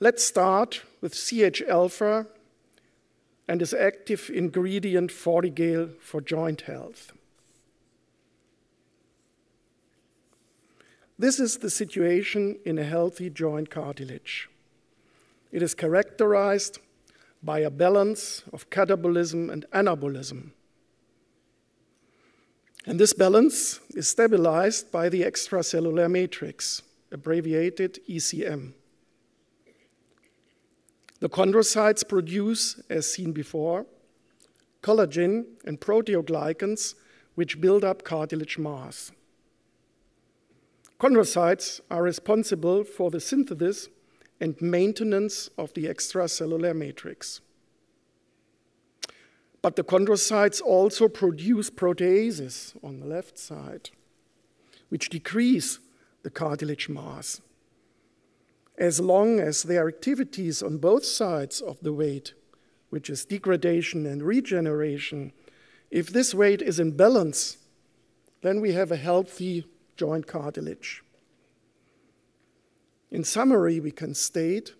Let's start with CH-alpha and its active ingredient Fortigel for joint health. This is the situation in a healthy joint cartilage. It is characterized by a balance of catabolism and anabolism. And this balance is stabilized by the extracellular matrix, abbreviated ECM. The chondrocytes produce, as seen before, collagen and proteoglycans which build up cartilage mass. Chondrocytes are responsible for the synthesis and maintenance of the extracellular matrix. But the chondrocytes also produce proteases on the left side, which decrease the cartilage mass. As long as their activities on both sides of the weight, which is degradation and regeneration, if this weight is in balance, then we have a healthy joint cartilage. In summary, we can state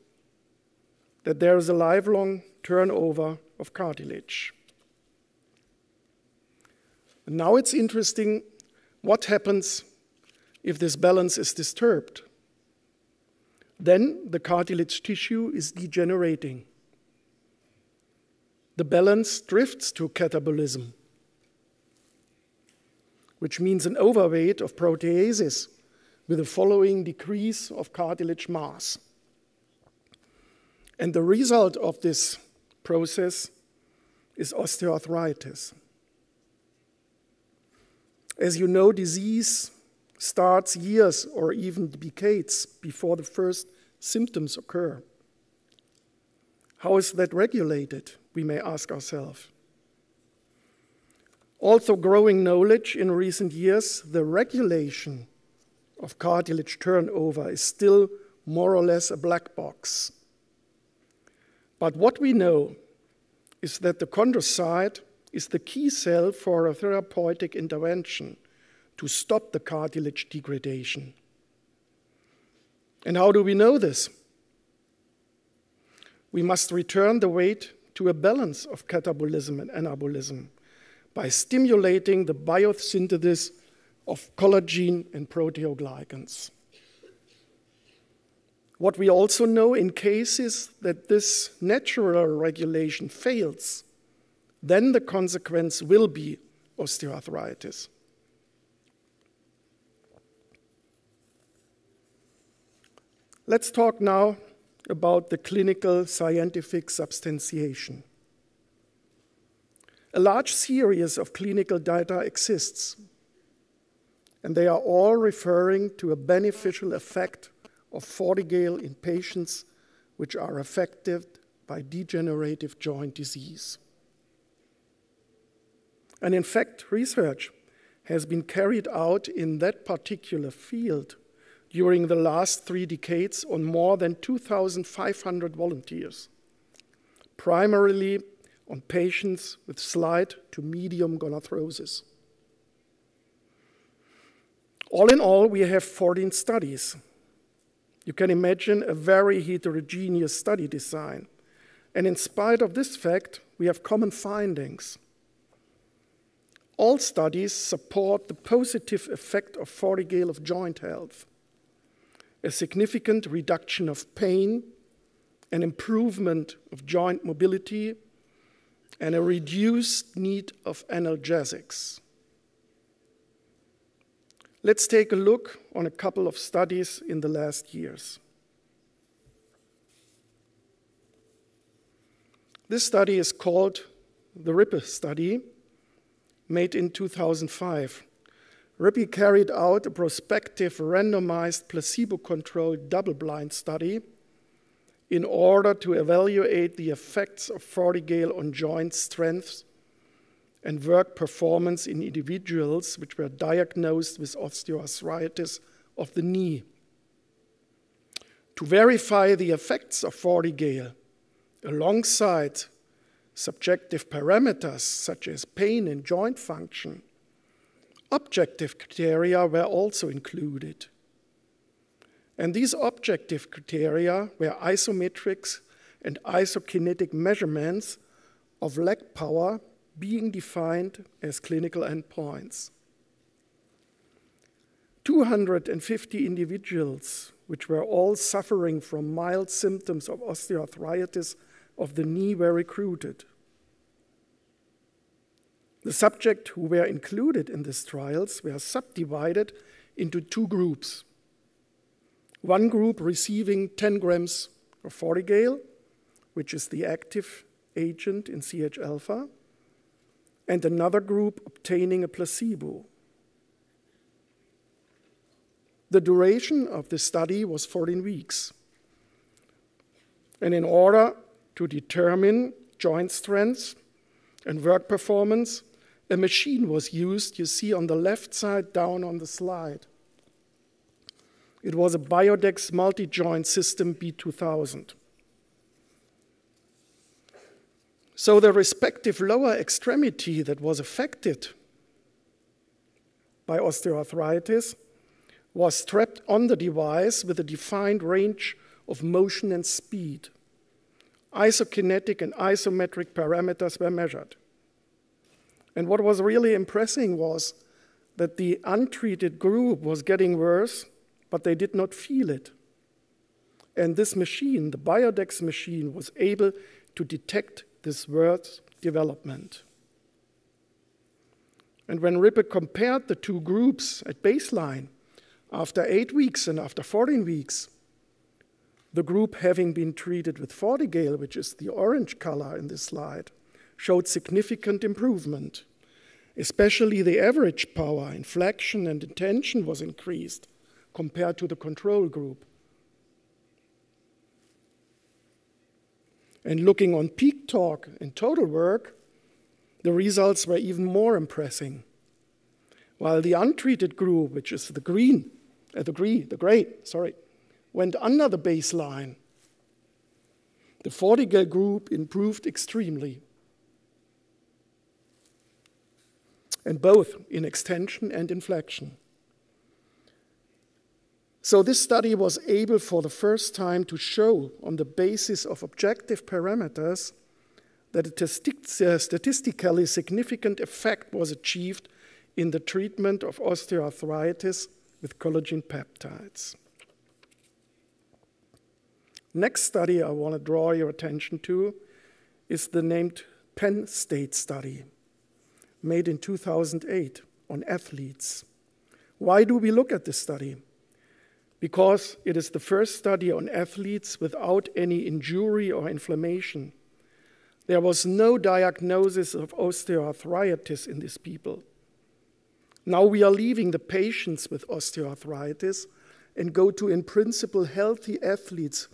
that there is a lifelong turnover of cartilage. And now it's interesting what happens if this balance is disturbed. Then the cartilage tissue is degenerating. The balance drifts to catabolism which means an overweight of proteases with the following decrease of cartilage mass. And the result of this process is osteoarthritis. As you know, disease starts years or even decades before the first symptoms occur. How is that regulated? We may ask ourselves. Also, growing knowledge in recent years, the regulation of cartilage turnover is still more or less a black box. But what we know is that the chondrocyte is the key cell for a therapeutic intervention to stop the cartilage degradation. And how do we know this? We must return the weight to a balance of catabolism and anabolism by stimulating the biosynthesis of collagen and proteoglycans. What we also know in cases that this natural regulation fails, then the consequence will be osteoarthritis. Let's talk now about the clinical scientific substantiation. A large series of clinical data exists, and they are all referring to a beneficial effect of Fortigel in patients which are affected by degenerative joint disease. And in fact, research has been carried out in that particular field during the last three decades on more than 2,500 volunteers, primarily on patients with slight to medium gonarthrosis. All in all, we have 14 studies. You can imagine a very heterogeneous study design. And in spite of this fact, we have common findings. All studies support the positive effect of Fortigel of joint health, a significant reduction of pain, an improvement of joint mobility, and a reduced need of analgesics. Let's take a look on a couple of studies in the last years. This study is called the RIPPE study, made in 2005. RIPPE carried out a prospective randomized placebo-controlled double-blind study in order to evaluate the effects of Fortigel on joint strength and work performance in individuals which were diagnosed with osteoarthritis of the knee. To verify the effects of Fortigel alongside subjective parameters such as pain and joint function, objective criteria were also included. And these objective criteria were isometrics and isokinetic measurements of leg power being defined as clinical endpoints. 250 individuals, which were all suffering from mild symptoms of osteoarthritis of the knee, were recruited. The subjects who were included in these trials were subdivided into two groups. One group receiving 10 grams of Fortigel, which is the active agent in CH alpha, and another group obtaining a placebo. The duration of the study was 14 weeks. And in order to determine joint strength and work performance, a machine was used, you see on the left side down on the slide. It was a Biodex multi-joint system B2000. So the respective lower extremity that was affected by osteoarthritis was strapped on the device with a defined range of motion and speed. Isokinetic and isometric parameters were measured. And what was really impressive was that the untreated group was getting worse, but they did not feel it. And this machine, the Biodex machine, was able to detect this worse development. And when Rippe compared the two groups at baseline, after eight weeks and after 14 weeks, the group having been treated with Fortigel, which is the orange color in this slide, showed significant improvement. Especially the average power, inflection, and intention was increased compared to the control group. And looking on peak torque and total work, the results were even more impressive. While the untreated group, which is the green, uh, the gray, the gray, sorry, went under the baseline, the Fortigel group improved extremely. And both in extension and inflection. So, this study was able for the first time to show, on the basis of objective parameters, that a uh, statistically significant effect was achieved in the treatment of osteoarthritis with collagen peptides. Next study I want to draw your attention to is the named Penn State study made in 2008 on athletes. Why do we look at this study? Because it is the first study on athletes without any injury or inflammation. There was no diagnosis of osteoarthritis in these people. Now we are leaving the patients with osteoarthritis and go to, in principle, healthy athletes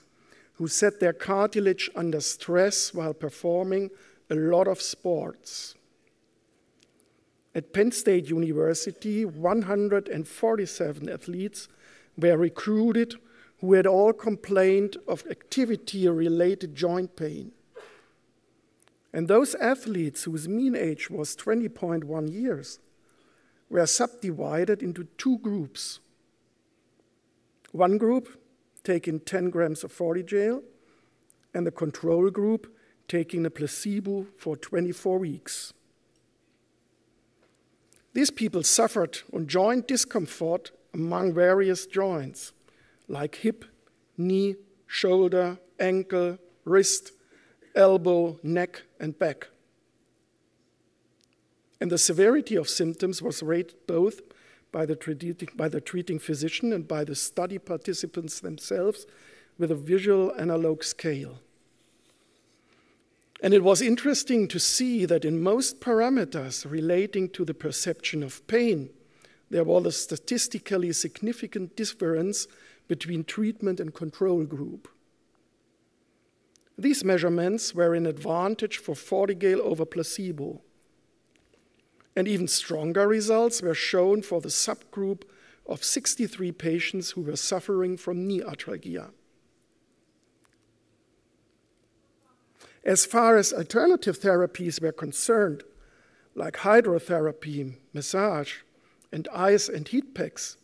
who set their cartilage under stress while performing a lot of sports. At Penn State University, 147 athletes were recruited who had all complained of activity related joint pain. And those athletes whose mean age was 20.1 years were subdivided into two groups. One group taking 10 grams of Fortigel, and the control group taking a placebo for 24 weeks. These people suffered on joint discomfort among various joints, like hip, knee, shoulder, ankle, wrist, elbow, neck, and back. And the severity of symptoms was rated both by the, treating, by the treating physician and by the study participants themselves with a visual analog scale. And it was interesting to see that in most parameters relating to the perception of pain, there was a statistically significant difference between treatment and control group. These measurements were an advantage for Fortigel over placebo. And even stronger results were shown for the subgroup of 63 patients who were suffering from knee arthralgia. As far as alternative therapies were concerned, like hydrotherapy, massage, and ice and heat packs,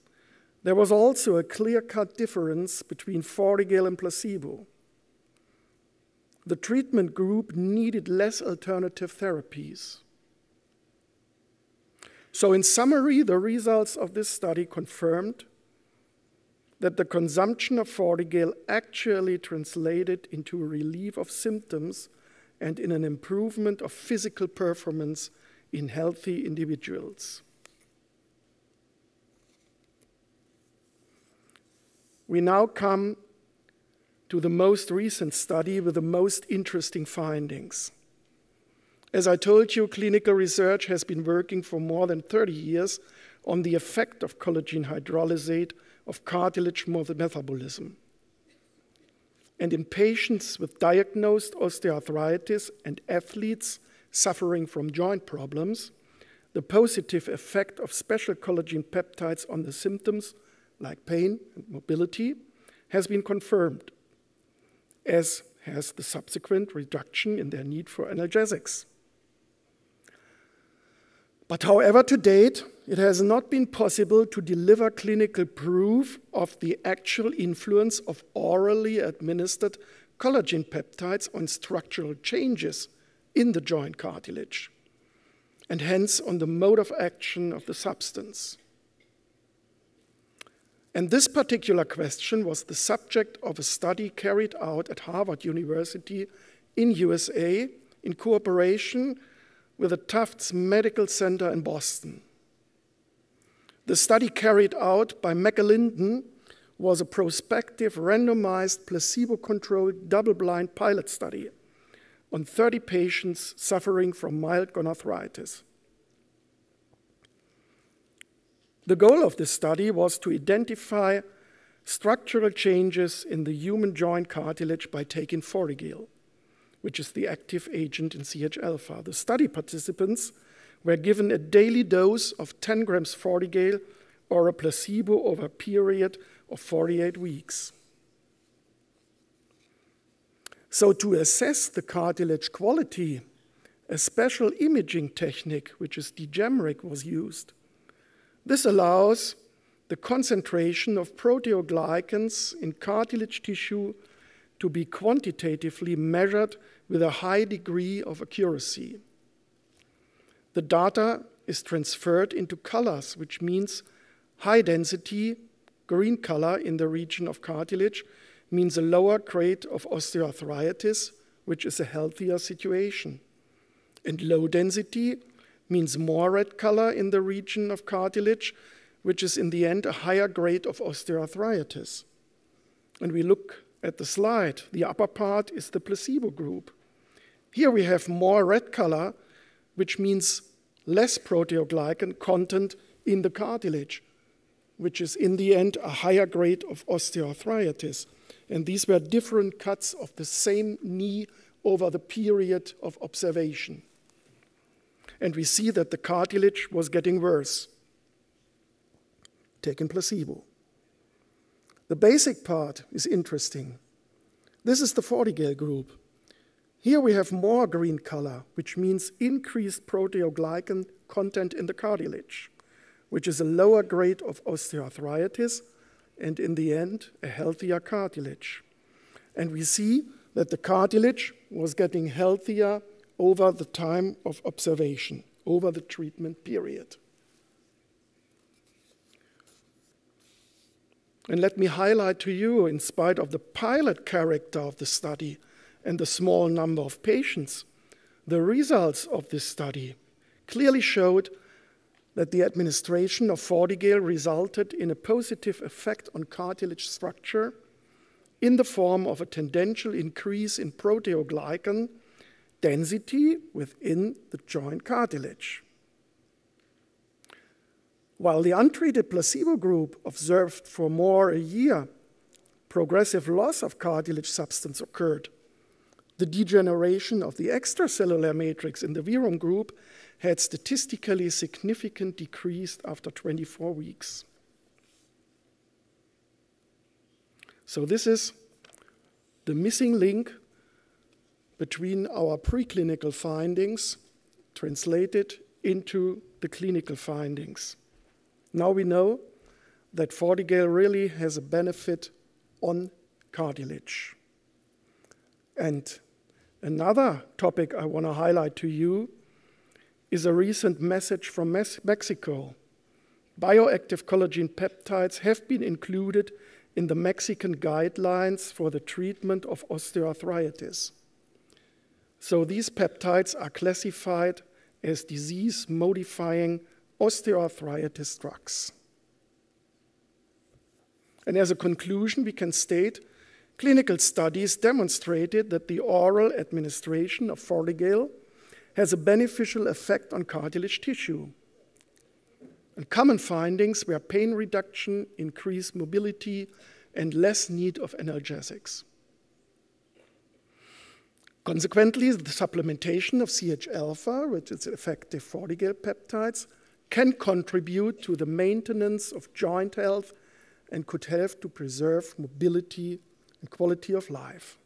There was also a clear cut difference between Fortigel and placebo. The treatment group needed less alternative therapies. So, in summary, the results of this study confirmed that the consumption of Fortigel actually translated into a relief of symptoms and in an improvement of physical performance in healthy individuals. We now come to the most recent study with the most interesting findings. As I told you, clinical research has been working for more than 30 years on the effect of collagen hydrolysate of cartilage metabolism. And in patients with diagnosed osteoarthritis and athletes suffering from joint problems, the positive effect of special collagen peptides on the symptoms like pain and mobility has been confirmed, as has the subsequent reduction in their need for analgesics. But however, to date, it has not been possible to deliver clinical proof of the actual influence of orally administered collagen peptides on structural changes in the joint cartilage, and hence on the mode of action of the substance. And this particular question was the subject of a study carried out at Harvard University in USA in cooperation with the Tufts Medical Center in Boston. The study carried out by McAlindon was a prospective, randomized, placebo controlled, double blind pilot study on 30 patients suffering from mild gonarthritis. The goal of this study was to identify structural changes in the human joint cartilage by taking Fortigel which is the active agent in CH alpha. The study participants were given a daily dose of 10 grams Fortigel or a placebo over a period of 48 weeks. So, to assess the cartilage quality, a special imaging technique, which is dGEMRIC, was used. This allows the concentration of proteoglycans in cartilage tissue to be quantitatively measured with a high degree of accuracy. The data is transferred into colors, which means high density, green color in the region of cartilage means a lower grade of osteoarthritis, which is a healthier situation. And low density means more red color in the region of cartilage, which is in the end a higher grade of osteoarthritis. And we look at the slide, the upper part is the placebo group. Here we have more red color, which means less proteoglycan content in the cartilage, which is in the end a higher grade of osteoarthritis. And these were different cuts of the same knee over the period of observation. And we see that the cartilage was getting worse. Taken placebo. The basic part is interesting. This is the Fortigel group. Here we have more green color, which means increased proteoglycan content in the cartilage, which is a lower grade of osteoarthritis and in the end, a healthier cartilage. And we see that the cartilage was getting healthier over the time of observation, over the treatment period. And let me highlight to you, in spite of the pilot character of the study and the small number of patients, the results of this study clearly showed that the administration of Fortigel resulted in a positive effect on cartilage structure in the form of a tendential increase in proteoglycan density within the joint cartilage while the untreated placebo group observed for more a year, progressive loss of cartilage substance occurred. The degeneration of the extracellular matrix in the verum group had statistically significant decreased after 24 weeks. So this is the missing link between our preclinical findings translated into the clinical findings. Now we know that Fortigel really has a benefit on cartilage. And another topic I want to highlight to you is a recent message from Mexico. Bioactive collagen peptides have been included in the Mexican guidelines for the treatment of osteoarthritis. So these peptides are classified as disease modifying osteoarthritis drugs. And as a conclusion, we can state clinical studies demonstrated that the oral administration of Fortigel has a beneficial effect on cartilage tissue. And common findings were pain reduction, increased mobility, and less need of analgesics. Consequently, the supplementation of CH-alpha, which is effective Fortigel peptides, can contribute to the maintenance of joint health and could help to preserve mobility and quality of life.